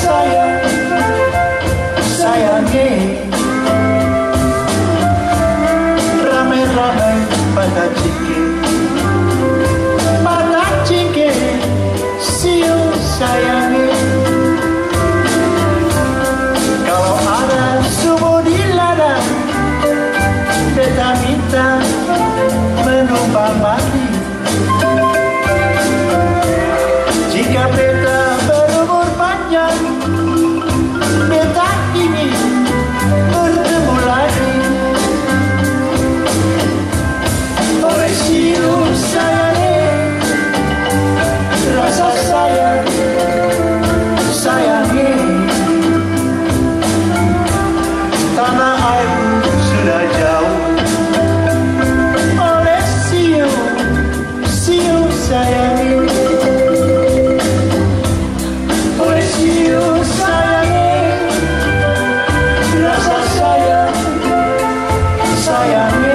saia, saia gay. rame rame, patatike, patatike, se eu saia. sayang